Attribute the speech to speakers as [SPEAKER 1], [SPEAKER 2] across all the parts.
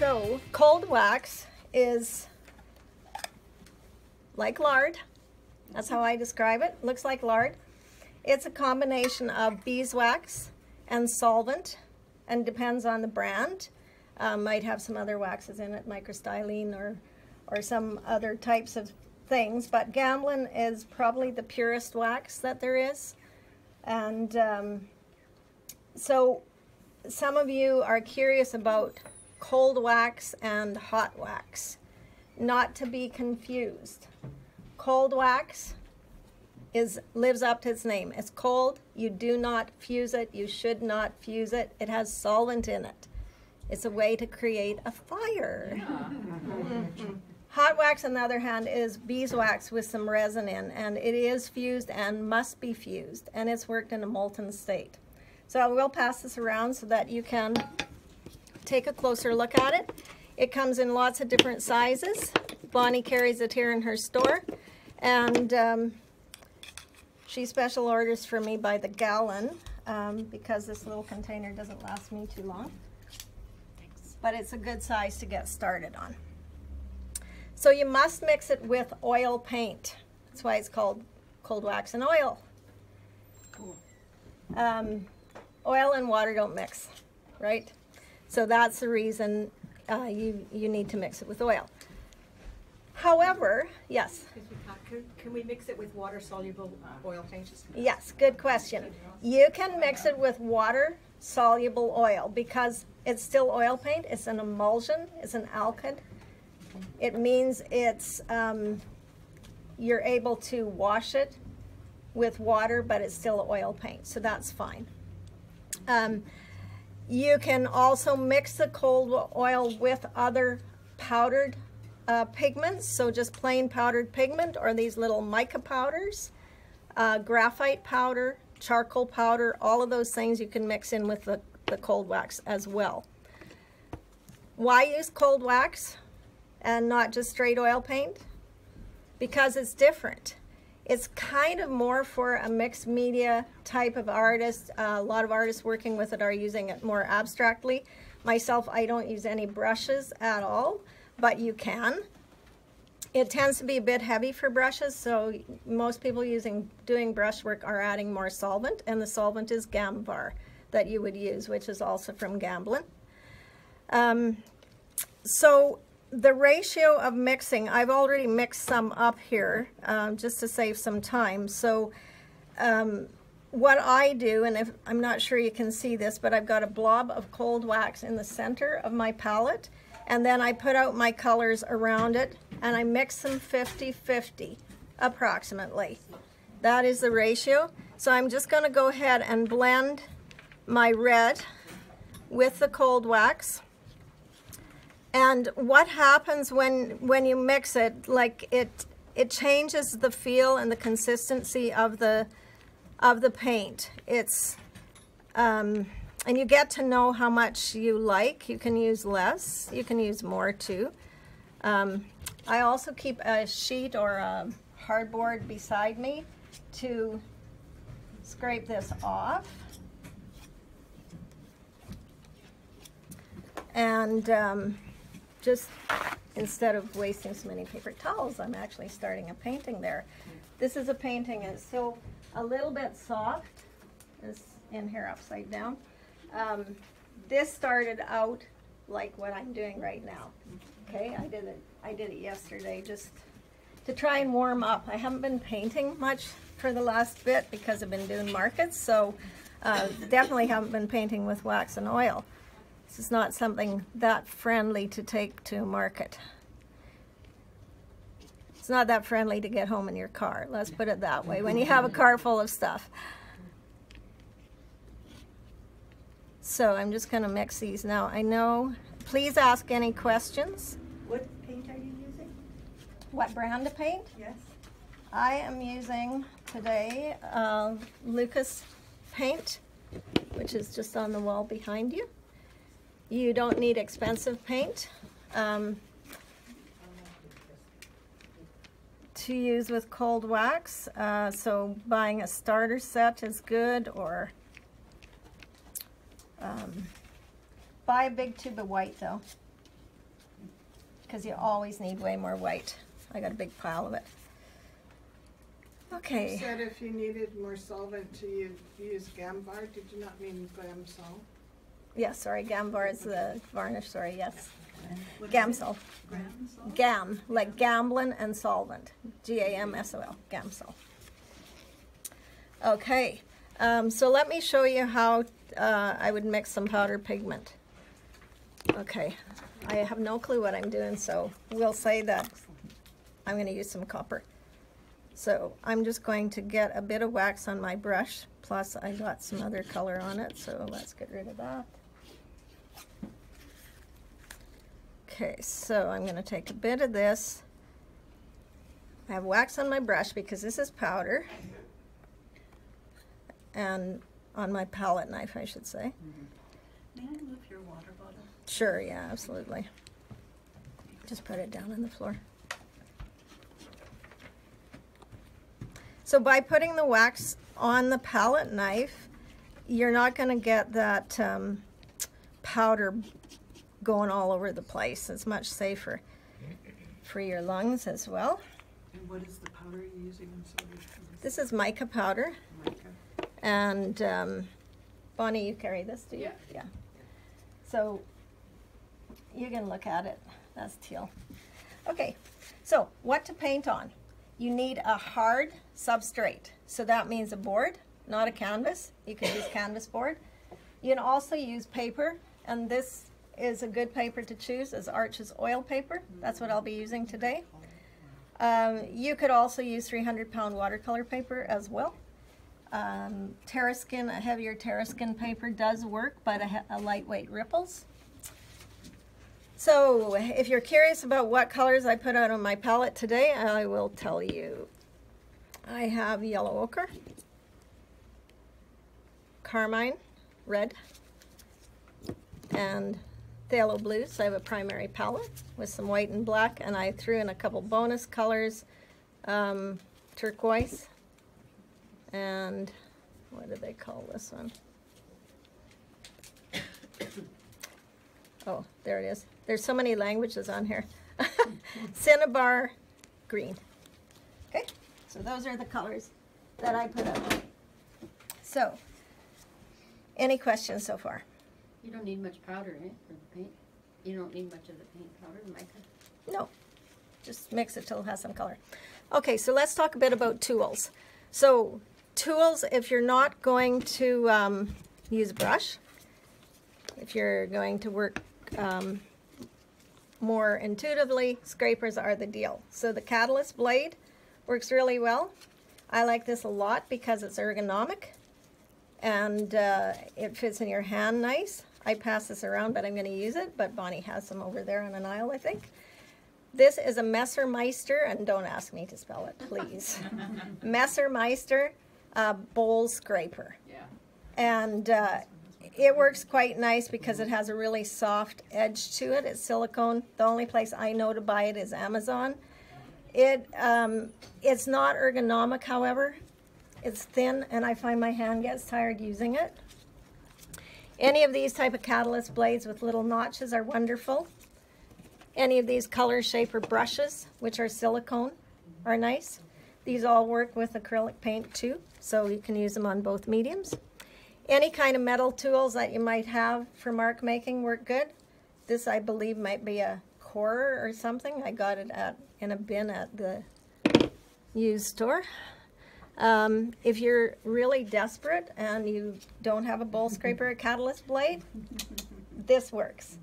[SPEAKER 1] So cold wax is like lard. That's how I describe it. Looks like lard. It's a combination of beeswax and solvent and depends on the brand. Um, might have some other waxes in it, microstyrene or, or some other types of things, but Gamblin is probably the purest wax that there is. And um, so some of you are curious about cold wax and hot wax. Not to be confused. Cold wax is lives up to its name. It's cold. You do not fuse it. You should not fuse it. It has solvent in it. It's a way to create a fire. Yeah. Hot wax, on the other hand, is beeswax with some resin in, and it is fused and must be fused, and it's worked in a molten state. So I will pass this around so that you can take a closer look at it. It comes in lots of different sizes. Bonnie carries it here in her store, and um, she special orders for me by the gallon um, because this little container doesn't last me too long. But it's a good size to get started on. So you must mix it with oil paint. That's why it's called cold wax and oil. Um, oil and water don't mix, right? So that's the reason uh, you, you need to mix it with oil. However, yes?
[SPEAKER 2] Can, can we mix it with water-soluble oil paint?
[SPEAKER 1] Yes, good question. You can mix it with water-soluble oil because it's still oil paint. It's an emulsion. It's an alkyd. It means it's um, you're able to wash it with water, but it's still oil paint, so that's fine. Um, you can also mix the cold oil with other powdered uh, pigments, so just plain powdered pigment or these little mica powders, uh, graphite powder, charcoal powder, all of those things you can mix in with the, the cold wax as well. Why use cold wax? and not just straight oil paint because it's different. It's kind of more for a mixed media type of artist. Uh, a lot of artists working with it are using it more abstractly. Myself, I don't use any brushes at all, but you can. It tends to be a bit heavy for brushes, so most people using doing brushwork are adding more solvent, and the solvent is Gamvar that you would use, which is also from Gamblin. Um, so the ratio of mixing, I've already mixed some up here um, just to save some time. So um, what I do, and if I'm not sure you can see this, but I've got a blob of cold wax in the center of my palette, and then I put out my colors around it, and I mix them 50-50 approximately. That is the ratio. So I'm just going to go ahead and blend my red with the cold wax. And what happens when, when you mix it, like it, it changes the feel and the consistency of the, of the paint. It's, um, and you get to know how much you like. You can use less, you can use more too. Um, I also keep a sheet or a hardboard beside me to scrape this off. And um, just instead of wasting so many paper towels, I'm actually starting a painting there. This is a painting, it's still a little bit soft. It's in here upside down. Um, this started out like what I'm doing right now. Okay, I did it. I did it yesterday just to try and warm up. I haven't been painting much for the last bit because I've been doing markets, so uh, definitely haven't been painting with wax and oil. This is not something that friendly to take to market. It's not that friendly to get home in your car, let's put it that way, when you have a car full of stuff. So I'm just going to mix these now. I know, please ask any questions.
[SPEAKER 2] What paint are you using?
[SPEAKER 1] What brand of paint?
[SPEAKER 2] Yes.
[SPEAKER 1] I am using today uh, Lukas paint, which is just on the wall behind you. You don't need expensive paint um, to use with cold wax. Uh, so buying a starter set is good or um, buy a big tube of white though. because you always need way more white. I got a big pile of it. Okay.
[SPEAKER 3] You said if you needed more solvent to u- use Gamvar, did you not mean Gamsol?
[SPEAKER 1] Yeah, sorry, Gamvar is the varnish, sorry, yes. Gamsol. Gam, like gamblin and solvent. G A M S O L, Gamsol. Okay, um, so let me show you how uh, I would mix some powder pigment. Okay, I have no clue what I'm doing, so we'll say that I'm going to use some copper. So I'm just going to get a bit of wax on my brush, plus I got some other color on it, so let's get rid of that. Okay, so I'm going to take a bit of this. I have wax on my brush because this is powder. And on my palette knife, I should say.
[SPEAKER 2] May I move your water bottle?
[SPEAKER 1] Sure, yeah, absolutely. Just put it down on the floor. So by putting the wax on the palette knife, you're not going to get that um, powder going all over the place. It's much safer for your lungs as well.
[SPEAKER 4] And what is the powder you're using?
[SPEAKER 1] This is mica powder,
[SPEAKER 4] Mica.
[SPEAKER 1] and um, Bonnie, you carry this, do you?
[SPEAKER 4] Yeah.
[SPEAKER 1] Yeah. So you can look at it. That's teal. Okay, so what to paint on? You need a hard substrate. So that means a board, not a canvas. You can use canvas board. You can also use paper, and this is a good paper to choose as Arches oil paper. That's what I'll be using today. Um, you could also use 300 pound watercolor paper as well. Um, Terraskin, a heavier Terraskin paper does work, but a, a lightweight ripples. So if you're curious about what colors I put out on my palette today, I will tell you. I have yellow ochre, carmine, red, and phthalo blue. So I have a primary palette with some white and black, and I threw in a couple bonus colors, um, turquoise, and what do they call this one? Oh, there it is. There's so many languages on here. Cinnabar green. Okay, so those are the colors that I put up. So, any questions so far?
[SPEAKER 5] You don't need much powder, eh, for the paint? You don't need much of the paint powder, Mica?
[SPEAKER 1] No, just mix it till it has some color. Okay, so let's talk a bit about tools. So, tools, if you're not going to um, use a brush, if you're going to work um, more intuitively, scrapers are the deal. So the Catalyst blade works really well. I like this a lot because it's ergonomic and uh, it fits in your hand nice. I pass this around, but I'm going to use it. But Bonnie has some over there on an aisle, I think. This is a Messermeister, and don't ask me to spell it, please. Messermeister uh, bowl scraper.
[SPEAKER 4] Yeah.
[SPEAKER 1] And uh, it works quite nice because it has a really soft edge to it. It's silicone. The only place I know to buy it is Amazon. It um, it's not ergonomic, however. It's thin, and I find my hand gets tired using it. Any of these type of catalyst blades with little notches are wonderful. Any of these color shaper brushes, which are silicone, are nice. These all work with acrylic paint too, so you can use them on both mediums. Any kind of metal tools that you might have for mark making work good. This, I believe, might be a core or something. I got it at in a bin at the used store. Um, if you're really desperate and you don't have a bowl scraper or catalyst blade, this works.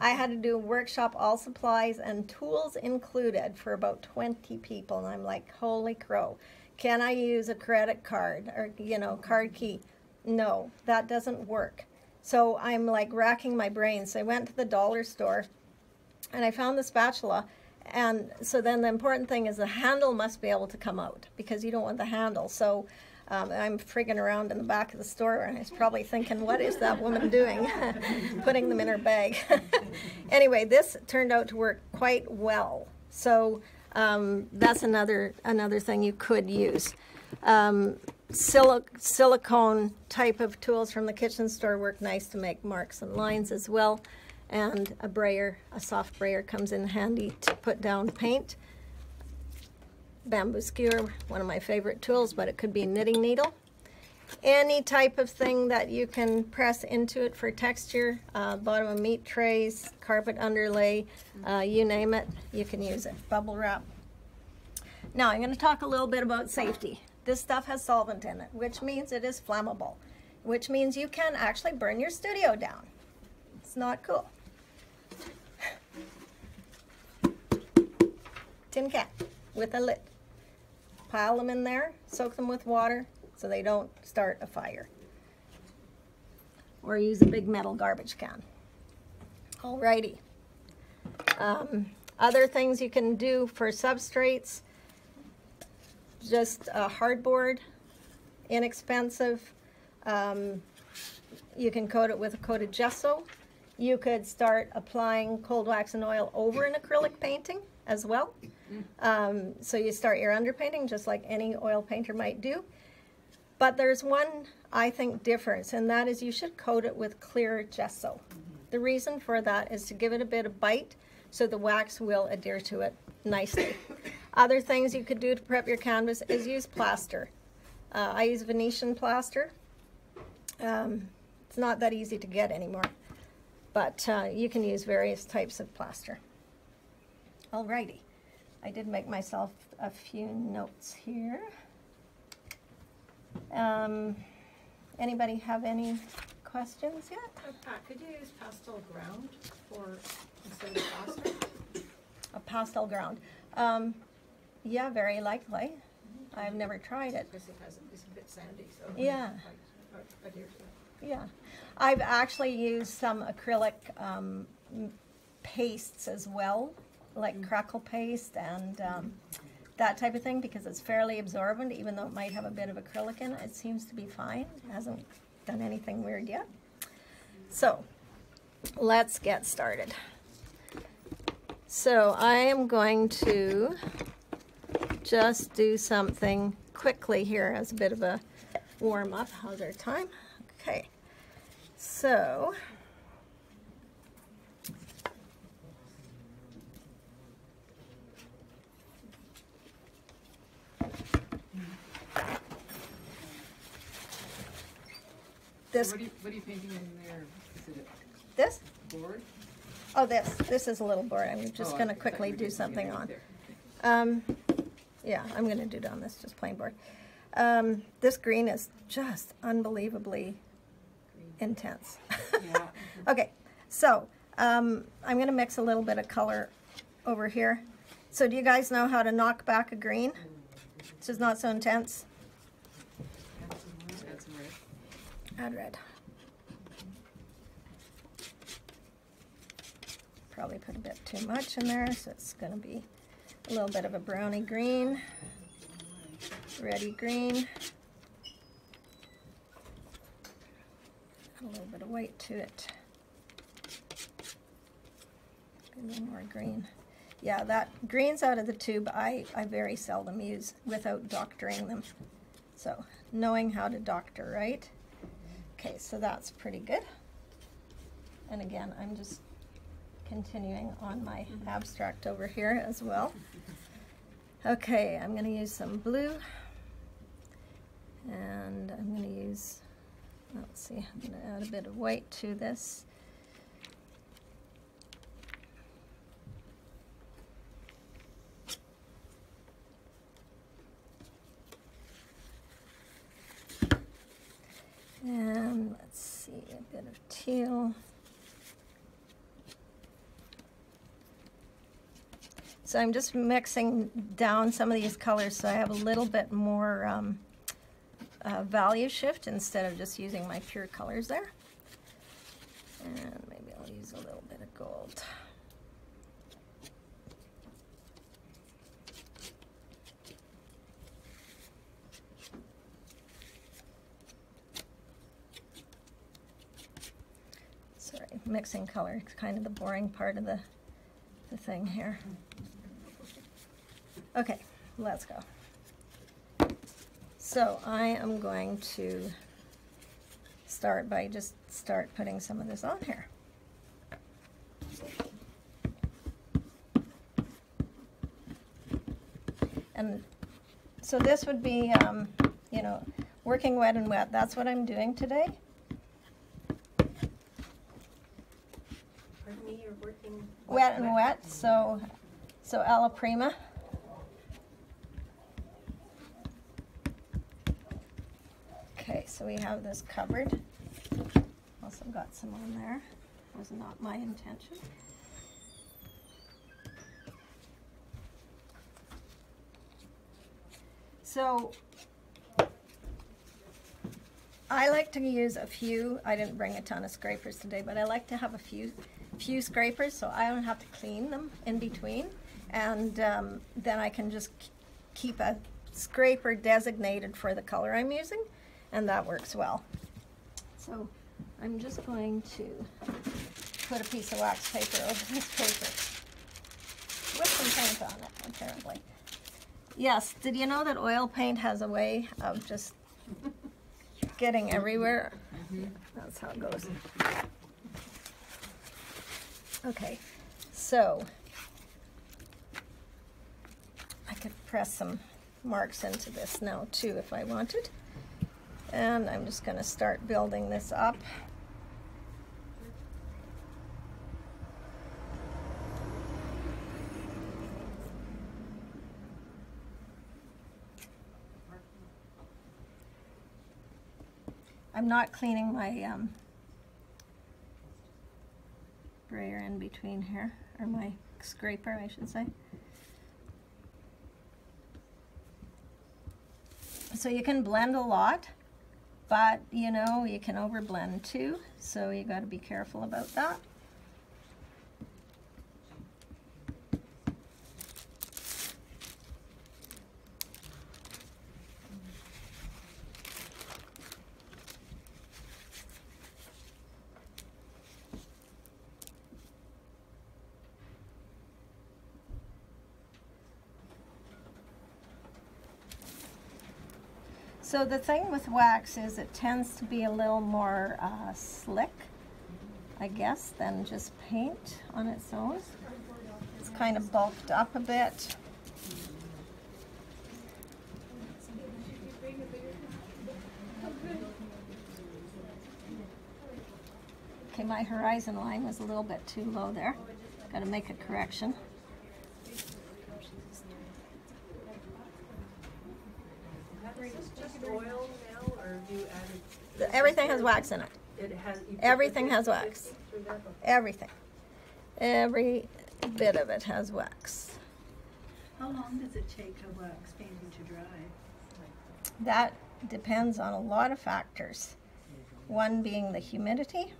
[SPEAKER 1] I had to do a workshop, all supplies and tools included for about 20 people, and I'm like, holy crow. Can I use a credit card or, you know, card key? No, that doesn't work. So I'm like racking my brains. So I went to the dollar store and I found the spatula. And so then the important thing is the handle must be able to come out because you don't want the handle. So um, I'm frigging around in the back of the store and I was probably thinking, what is that woman doing? Putting them in her bag. anyway, this turned out to work quite well. So um, that's another another thing you could use. Um, silic- silicone type of tools from the kitchen store work nice to make marks and lines as well. And a brayer, a soft brayer comes in handy to put down paint. Bamboo skewer, one of my favorite tools, but it could be a knitting needle. Any type of thing that you can press into it for texture, uh, bottom of meat trays, carpet underlay, uh, you name it, you can use it. Bubble wrap. Now I'm going to talk a little bit about safety. This stuff has solvent in it, which means it is flammable, which means you can actually burn your studio down. It's not cool. Tin can with a lid. Pile them in there, soak them with water so they don't start a fire. Or use a big metal garbage can. Alrighty. Um, other things you can do for substrates, just a hardboard, inexpensive. Um, you can coat it with a coated gesso. You could start applying cold wax and oil over an acrylic painting as well. Um, so you start your underpainting just like any oil painter might do. But there's one, I think, difference, and that is you should coat it with clear gesso. The reason for that is to give it a bit of bite so the wax will adhere to it nicely. Other things you could do to prep your canvas is use plaster. Uh, I use Venetian plaster. Um, it's not that easy to get anymore, but uh, you can use various types of plaster. Alrighty, I did make myself a few notes here. Um, anybody have any questions yet?
[SPEAKER 2] Uh, Patt, could you use pastel ground for, instead of plaster?
[SPEAKER 1] A pastel ground. Um, yeah, very likely. I've never tried it.
[SPEAKER 2] Because it has, it's a bit sandy, so.
[SPEAKER 1] Yeah.
[SPEAKER 2] I- I adhere to it.
[SPEAKER 1] Yeah, I've actually used some acrylic um, pastes as well, like crackle paste and um, that type of thing, because it's fairly absorbent, even though it might have a bit of acrylic in it. It seems to be fine. It hasn't done anything weird yet. So, let's get started. So I am going to just do something quickly here as a bit of a warm up. How's our time? Okay. So this
[SPEAKER 4] What are you, what are you painting in there? Is it
[SPEAKER 1] this
[SPEAKER 4] a board?
[SPEAKER 1] oh this this is a little board. I'm just
[SPEAKER 4] Oh,
[SPEAKER 1] gonna
[SPEAKER 4] thought
[SPEAKER 1] quickly
[SPEAKER 4] were
[SPEAKER 1] do
[SPEAKER 4] doing
[SPEAKER 1] something on.
[SPEAKER 4] there.
[SPEAKER 1] Um, yeah, I'm gonna do it on this, just plain board. Um, this green is just unbelievably intense.
[SPEAKER 4] Yeah.
[SPEAKER 1] Okay, so, um, I'm gonna mix a little bit of color over here. So do you guys know how to knock back a green? This is not so intense.
[SPEAKER 4] Add some, add some red.
[SPEAKER 1] Add red. Probably put a bit too much in there, so it's gonna be a little bit of a browny green, reddy green. A little bit of white to it. A little more green. Yeah, that greens out of the tube I, I very seldom use without doctoring them. So knowing how to doctor, right? Okay, so that's pretty good. And again, I'm just continuing on my mm-hmm. abstract over here as well. Okay, I'm going to use some blue. And I'm going to use, let's see, I'm going to add a bit of white to this. And let's see, a bit of teal. So I'm just mixing down some of these colors so I have a little bit more um, uh, value shift instead of just using my pure colors there. And maybe I'll use a little bit of gold. mixing color. It's kind of the boring part of the, the thing here. Okay, let's go. So I am going to start by just start putting some of this on here. And so this would be, um, you know, working wet and wet. That's what I'm doing today.
[SPEAKER 2] You're.
[SPEAKER 1] Wet and wet, so, so alla prima. Okay, so we have this covered. Also got some on there. Was not my intention. So I like to use a few, I didn't bring a ton of scrapers today, but I like to have a few, few scrapers so I don't have to clean them in between. And um, then I can just keep a scraper designated for the color I'm using, and that works well. So I'm just going to put a piece of wax paper over this paper with some paint on it, apparently. Yes, did you know that oil paint has a way of just getting everywhere? That's how it goes. Okay, so I could press some marks into this now too if I wanted. And I'm just gonna start building this up. I'm not cleaning my um, brayer in between here, or my scraper, I should say. So you can blend a lot, but you know, you can overblend too, so you gotta be careful about that. So the thing with wax is it tends to be a little more uh, slick, I guess, than just paint on its own. It's kind of bulked up a bit. Okay, my horizon line was a little bit too low there. Got to make a correction.
[SPEAKER 2] Just oil now, or have you added?
[SPEAKER 1] The- Everything has wax in it.
[SPEAKER 2] It has.
[SPEAKER 1] Everything has wax.
[SPEAKER 2] stick through there? Okay.
[SPEAKER 1] Everything. Every bit of it has wax.
[SPEAKER 6] How long does it take a wax painting to dry?
[SPEAKER 1] That depends on a lot of factors. One being the humidity,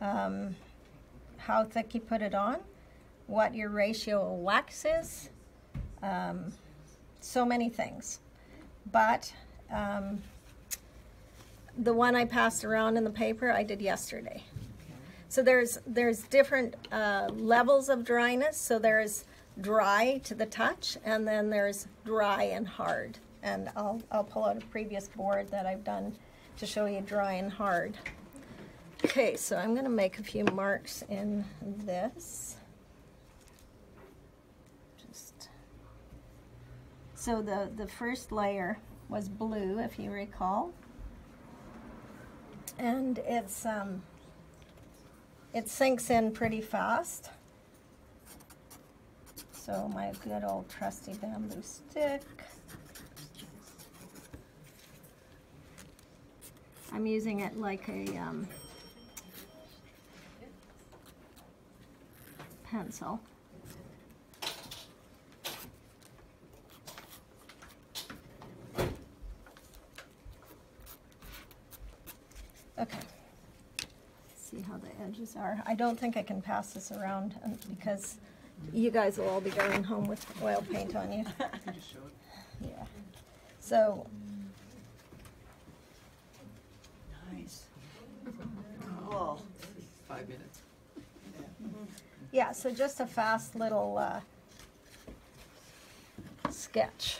[SPEAKER 1] um, how thick you put it on, what your ratio of wax is, um, so many things. But um, the one I passed around in the paper I did yesterday. So there's there's different uh, levels of dryness. So there's dry to the touch, and then there's dry and hard. And I'll I'll pull out a previous board that I've done to show you dry and hard. Okay, so I'm going to make a few marks in this. Just so the the first layer was blue, if you recall, and it's um, it sinks in pretty fast. So my good old trusty bamboo stick. I'm using it like a um, pencil. Okay. See how are. I don't think I can pass this around um, because you guys will all be going home with oil paint on you. Yeah. So,
[SPEAKER 3] Nice. Cool.
[SPEAKER 4] Five minutes.
[SPEAKER 1] yeah, so just a fast little uh, sketch.